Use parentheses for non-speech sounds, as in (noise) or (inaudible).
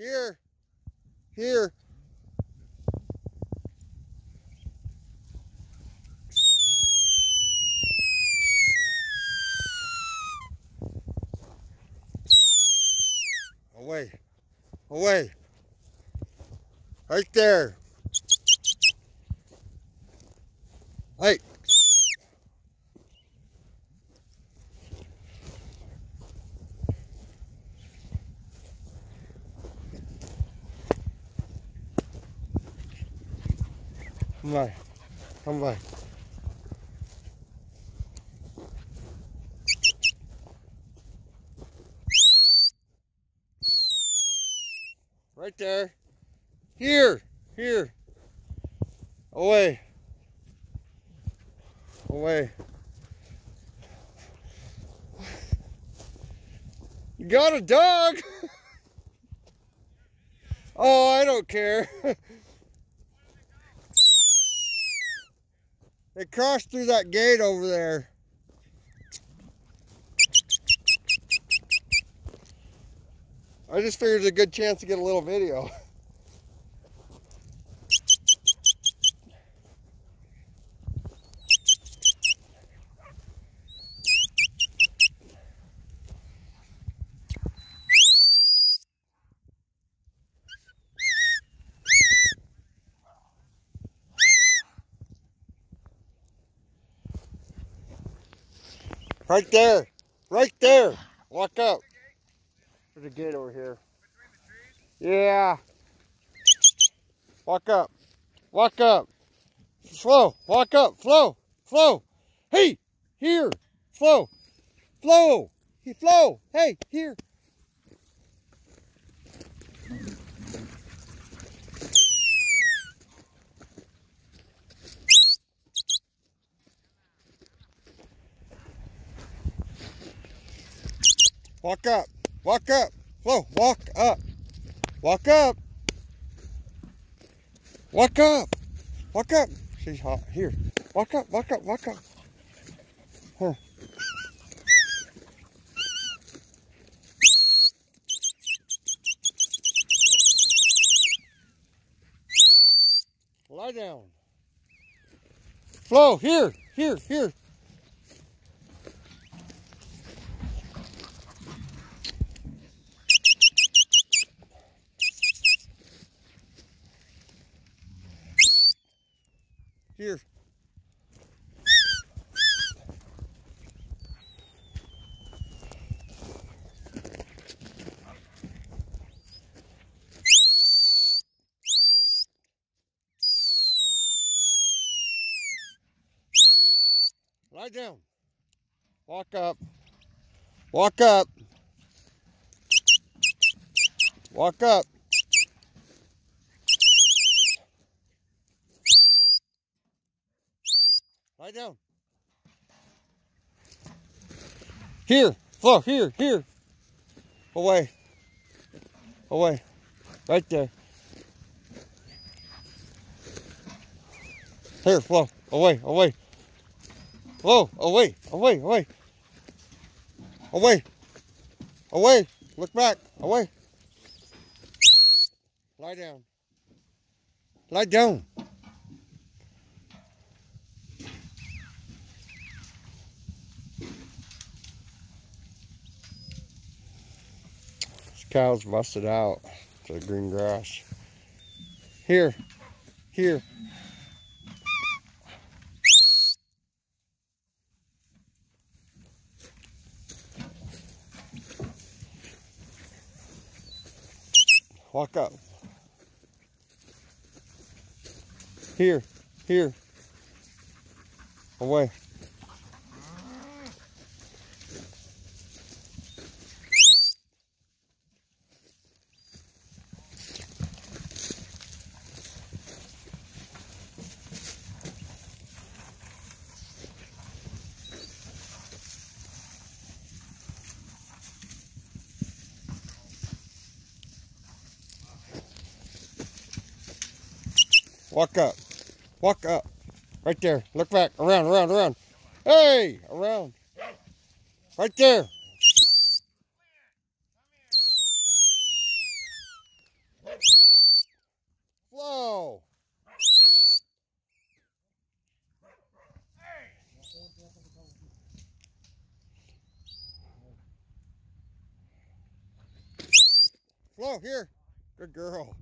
here. Here. Away. Away. Right there. Hey. Come by. Come by. Right there. Here. Here. Away. Away. You got a dog. (laughs) oh, I don't care. (laughs) they crossed through that gate over there. I just figured it's a good chance to get a little video. (laughs) Right there. Right there. Walk up. There's a gate over here. Yeah. Walk up. Walk up. Slow. Walk up. Flow. Flow. Hey. Here. Flow. Flow. He flow. Hey. Here. Walk up. Walk up. Whoa, walk up. Walk up. Walk up. Walk up. She's hot. Here. Walk up, walk up, walk up. Here. Lie down. Flow, here, here, here. Here. Lie down. Walk up. Walk up. Walk up. Lie down. Here. Flow, here, here. Away. Away. Right there. Here, Flow. Away, away. Flow, away, away, away. Away. Away. Look back. Away. Lie down. Lie down. Cow's busted out to the green grass. Here, here. Walk up. Here, here. Away. Walk up. Walk up. Right there. Look back. Around, around, around. Hey! Around. Right there. Flow. Flow, here. Good girl.